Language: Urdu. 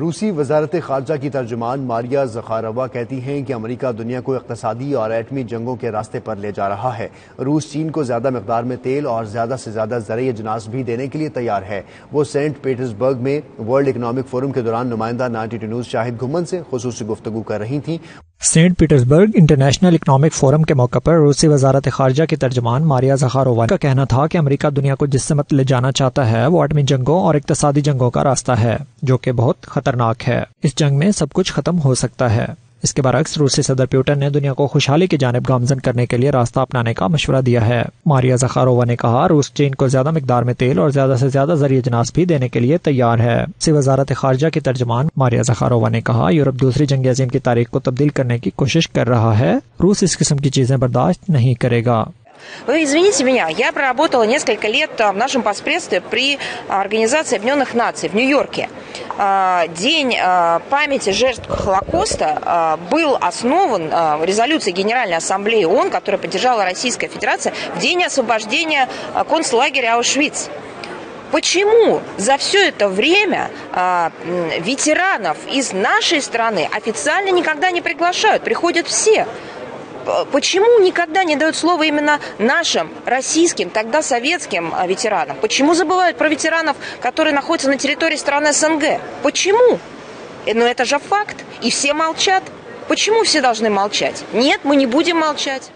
روسی وزارت خارجہ کی ترجمان ماریا زخاروا کہتی ہیں کہ امریکہ دنیا کو اقتصادی اور ایٹمی جنگوں کے راستے پر لے جا رہا ہے۔ روس چین کو زیادہ مقدار میں تیل اور زیادہ سے زیادہ زرعی اجناس بھی دینے کے لیے تیار ہے۔ وہ سینٹ پیٹرزبرگ میں ورلڈ اکنامک فورم کے دوران نمائندہ نائنٹی نیوز شاہد گھمن سے خصوصی گفتگو کر رہی تھیں۔ Saint Petersburg international economic forum کے موقع پر روسی وزارت خارجہ کے ترجمان ماریا زخاروا کا کہنا تھا کہ امریکہ دنیا کو جس سمت لے جانا چاہتا ہے وہ ایٹمی جنگوں اور اقتصادی جنگوں کا راستہ ہے، جو کہ بہت خطرناک ہے۔ اس جنگ میں سب کچھ ختم ہو سکتا ہے۔ اس کے برعکس روسی صدر پیوٹن نے دنیا کو خوشحالی کی جانب گامزن کرنے کے لیے راستہ اپنانے کا مشورہ دیا ہے۔ ماریا زخارووا نے کہا، روس چین کو زیادہ مقدار میں تیل اور زیادہ سے زیادہ ذریعہ جناس بھی دینے کے لیے تیار ہے۔ سی وزارت خارجہ کی ترجمان ماریا زخارووا نے کہا، یورپ دوسری جنگ عظیم کی تاریخ کو تبدیل کرنے کی کوشش کر رہا ہے۔ روس اس قسم کی چیزیں برداشت نہیں کرے گا۔ Вы извините меня, я проработала несколько лет в нашем поспредстве при Организации Объединенных Наций в Нью-Йорке. День памяти жертв Холокоста был основан резолюцией Генеральной Ассамблеи ООН, которую поддержала Российская Федерация, в день освобождения концлагеря Аушвиц. Почему за все это время ветеранов из нашей страны официально никогда не приглашают? Приходят все. Почему никогда не дают слово именно нашим, российским, тогда советским ветеранам? Почему забывают про ветеранов, которые находятся на территории страны СНГ? Почему? Но это же факт, и все молчат. Почему все должны молчать? Нет, мы не будем молчать.